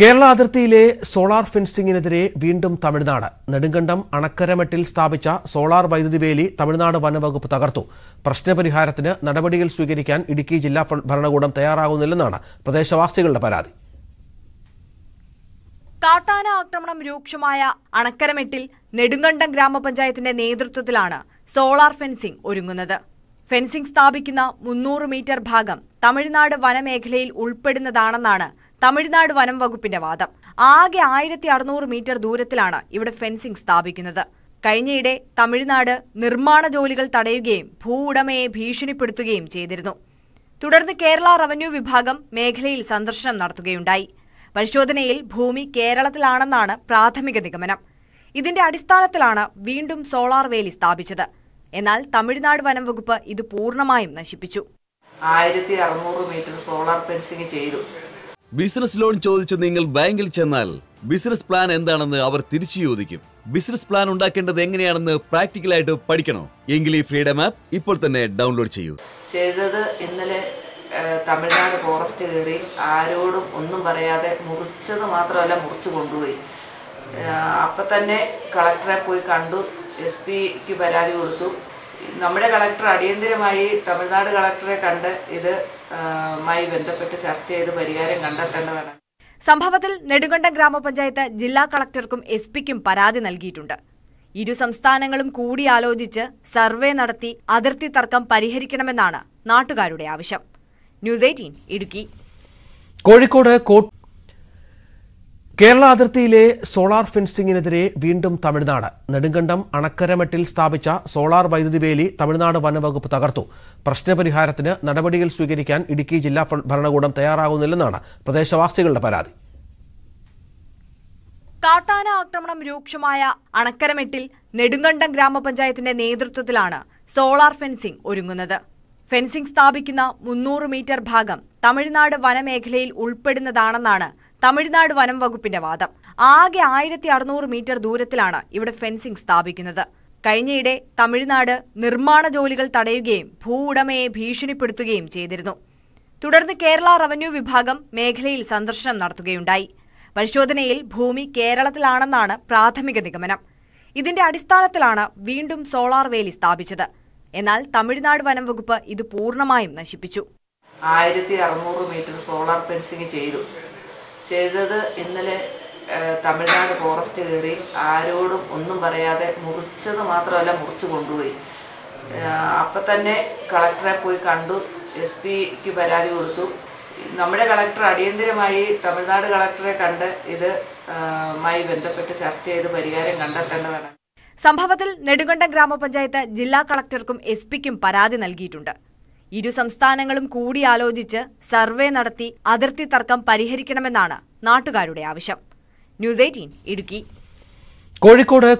കേരള അതിർത്തിയിലെ സോളാർ ഫെൻസിംഗിനെതിരെ വീണ്ടും തമിഴ്നാട്. നെടുങ്കണ്ടം അണക്കരമെട്ടിൽ സ്ഥാപിച്ച സോളാർ വൈദ്യുതി വേലി തമിഴ്നാട് വനവകുപ്പ് തകർത്തു. പ്രശ്നപരിഹാരത്തിന് നടപടികൾ സ്വീകരിക്കാൻ ഇടുക്കി ജില്ലാ ഭരണകൂടം തയ്യാറാകുന്നില്ലെന്നാണ് പ്രദേശവാസികളുടെ പരാതി. കാട്ടാന ആക്രമണം രൂക്ഷമായ അണക്കരമെട്ടിൽ നെടുങ്കണ്ടം ഗ്രാമപഞ്ചായത്തിന്റെ നേതൃത്വത്തിലാണ് സോളാർ ഫെൻസിംഗ് ഒരുങ്ങുന്നത്. ഫെൻസിംഗ് സ്ഥാപിക്കുന്ന മുന്നൂറ് മീറ്റർ ഭാഗം തമിഴ്നാട് വനമേഖലയിൽ ഉൾപ്പെടുന്നതാണെന്നാണ് തമിഴ്നാട് വനം വകുപ്പിന്റെ വാദം. ആകെ ആയിരത്തി അറുന്നൂറ് മീറ്റർ ദൂരത്തിലാണ് ഇവിടെ ഫെൻസിംഗ് സ്ഥാപിക്കുന്നത്. കഴിഞ്ഞയിടെ തമിഴ്നാട് നിർമ്മാണ ജോലികൾ തടയുകയും ഭൂ ഉടമയെ ഭീഷണിപ്പെടുത്തുകയും ചെയ്തിരുന്നു. തുടർന്ന് കേരള റവന്യൂ വിഭാഗം മേഖലയിൽ സന്ദർശനം നടത്തുകയുണ്ടായി. പരിശോധനയിൽ ഭൂമി കേരളത്തിലാണെന്നാണ് പ്രാഥമിക നിഗമനം. ഇതിന്റെ അടിസ്ഥാനത്തിലാണ് വീണ്ടും സോളാർ വേലി സ്ഥാപിച്ചത്. എന്നാൽ തമിഴ്നാട് വനം വകുപ്പ് ഇത് പൂർണമായും നശിപ്പിച്ചു. ആയിരത്തി അറുന്നൂറ് മീറ്റർ സോളാർ ഫെൻസിംഗ് ചെയ്തു. ബിസിനസ് ലോൺ ചോദിച്ച് നിങ്ങൾ ബാങ്കിൽ ചെന്നാൽ ബിസിനസ് പ്ലാൻ എന്താണെന്ന് അവർ തിരിച്ചു ചോദിക്കും. ബിസിനസ് പ്ലാൻ ഉണ്ടാക്കേണ്ടത് എങ്ങനെയാണെന്ന് പ്രാക്ടിക്കലായിട്ട് പഠിക്കണോ. എങ്കിൽ ഈ ഫ്രീഡം ആപ്പ് ഇപ്പോൾ തന്നെ ഡൗൺലോഡ് ചെയ്യൂ. ചെയ്തത് ഇന്നലെ തമിഴ്നാട് ഫോറസ്റ്റ് കയറി ആരോടും ഒന്നും പറയാതെ മുറിച്ചത് മാത്രമല്ല മുറിച്ച് കൊണ്ടുപോയി. അപ്പം തന്നെ കളക്ടറെ പോയി കണ്ടു എസ് പിക്ക് പരാതി കൊടുത്തു. നമ്മുടെ കളക്ടർ അടിയന്തിരമായി തമിഴ്നാട് കളക്ടറെ കണ്ട് ഇത് മായി ബന്ധപ്പെട്ട് ചർച്ച ചെയ്ത് പരിഹാരം കണ്ടെത്തേണ്ടതാണ്. സംഭവത്തിൽ നെടുങ്കണ്ടം ഗ്രാമപഞ്ചായത്ത് ജില്ലാ കളക്ടർക്കും എസ് പിക്കും പരാതി നൽകിയിട്ടുണ്ട്. ഇരു സംസ്ഥാനങ്ങളും കൂടിയാലോചിച്ച് സർവേ നടത്തി അതിർത്തി തർക്കം പരിഹരിക്കണമെന്നാണ് നാട്ടുകാരുടെ ആവശ്യം. News eighteen Idukki. കോഴിക്കോട് കോട്ട് കേരള അതിർത്തിയിലെ സോളാർ ഫെൻസിംഗിനെതിരെ വീണ്ടും തമിഴ്നാട്. നെടുങ്കണ്ടം അണക്കരമെട്ടിൽ സ്ഥാപിച്ച സോളാർ വൈദ്യുതി വേലി തമിഴ്നാട് വനവകുപ്പ് തകർത്തു. പ്രശ്നപരിഹാരത്തിന് നടപടികൾ സ്വീകരിക്കാൻ ഇടുക്കി ജില്ലാ ഭരണകൂടം തയ്യാറാകുന്നില്ലെന്നാണ് പ്രദേശവാസികളുടെ പരാതി. കാട്ടാന ആക്രമണം രൂക്ഷമായ അണക്കരമെട്ടിൽ നെടുങ്കണ്ടം ഗ്രാമപഞ്ചായത്തിന്റെ നേതൃത്വത്തിലാണ് സോളാർ ഫെൻസിംഗ് ഒരുങ്ങുന്നത്. ഫെൻസിംഗ് സ്ഥാപിക്കുന്ന മുന്നൂറ് മീറ്റർ ഭാഗം തമിഴ്നാട് വനമേഖലയിൽ ഉൾപ്പെടുന്നതാണെന്നാണ് തമിഴ്നാട് വനം വകുപ്പിന്റെ വാദം. ആകെ ആയിരത്തി അറുന്നൂറ് മീറ്റർ ദൂരത്തിലാണ് ഇവിടെ ഫെൻസിംഗ് സ്ഥാപിക്കുന്നത്. കഴിഞ്ഞയിടെ തമിഴ്നാട് നിർമ്മാണ ജോലികൾ തടയുകയും ഭൂ ഉടമയെ ഭീഷണിപ്പെടുത്തുകയും ചെയ്തിരുന്നു. തുടർന്ന് കേരള റവന്യൂ വിഭാഗം മേഖലയിൽ സന്ദർശനം നടത്തുകയുണ്ടായി. പരിശോധനയിൽ ഭൂമി കേരളത്തിലാണെന്നാണ് പ്രാഥമിക നിഗമനം. ഇതിന്റെ അടിസ്ഥാനത്തിലാണ് വീണ്ടും സോളാർ വേലി സ്ഥാപിച്ചത്. എന്നാൽ തമിഴ്നാട് വനം വകുപ്പ് ഇത് പൂർണമായും നശിപ്പിച്ചു. ആയിരത്തി അറുന്നൂറ് മീറ്റർ സോളാർ ഫെൻസിംഗ് ചെയ്തു. ചെയ്തത് ഇന്നലെ തമിഴ്നാട് ഫോറസ്റ്റ് കയറി ആരോടും ഒന്നും പറയാതെ മുറിച്ചത് മാത്രമല്ല മുറിച്ച് കൊണ്ടുപോയി. അപ്പം തന്നെ കളക്ടറെ പോയി കണ്ടു എസ് പിക്ക് പരാതി കൊടുത്തു. നമ്മുടെ കളക്ടർ അടിയന്തിരമായി തമിഴ്നാട് കളക്ടറെ കണ്ട് ഇത് മായി ബന്ധപ്പെട്ട് ചർച്ച ചെയ്ത് പരിഹാരം കണ്ടെത്തേണ്ടതാണ്. സംഭവത്തിൽ നെടുങ്കണ്ടം ഗ്രാമപഞ്ചായത്ത് ജില്ലാ കളക്ടർക്കും എസ് പിക്കും പരാതി നൽകിയിട്ടുണ്ട്. ഇരു സംസ്ഥാനങ്ങളും കൂടിയാലോചിച്ച് സർവേ നടത്തി അതിർത്തി തർക്കം പരിഹരിക്കണമെന്നാണ് നാട്ടുകാരുടെ ആവശ്യം. News eighteen Idukki. കോഴിക്കോട്